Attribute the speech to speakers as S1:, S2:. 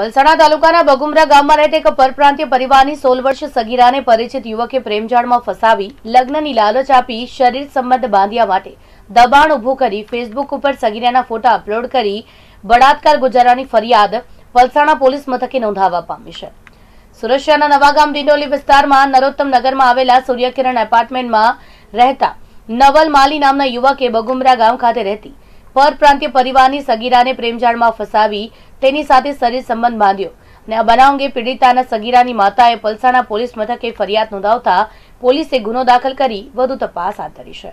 S1: પલસાણા તાલુકાના બગુમરા ગામમાં રહેતા એક પરપ્રાંતીય પરિવારની સોળ વર્ષ સગીરાને પરિચિત યુવકે પ્રેમજાળમાં ફસાવી, લગ્નની લાલચ આપી, શરીર સંબંધ બાંધ્યા માટે દબાણ ઊભું કરી ફેસબુક ઉપર સગીરાના ફોટા અપલોડ કરી બળાત્કાર ગુજારાની ફરિયાદ પલસાણા પોલીસ મથકે નોંધાવવા પામી છે. સુરક્ષાના નવાગામ ડિંડોલી વિસ્તારમાં નરોત્તમ નગરમાં આવેલા સૂર્યકિરણ એપાર્ટમેન્ટમાં રહેતા નવલ માલી નામના યુવકે બગુમરા ગામ ખાતે રહેતી પરપ્રાંતીય પરિવારની સગીરાને પ્રેમજાળમાં ફસાવી તેની સાથે શરીર સંબંધ બાંધ્યો અને આ બનાવ અંગે પીડિતાના સગીરાની માતાએ પલસાણા પોલીસ મથકે ફરિયાદ નોંધાવતા પોલીસે ગુનો દાખલ કરી વધુ તપાસ હાથ ધરી છે.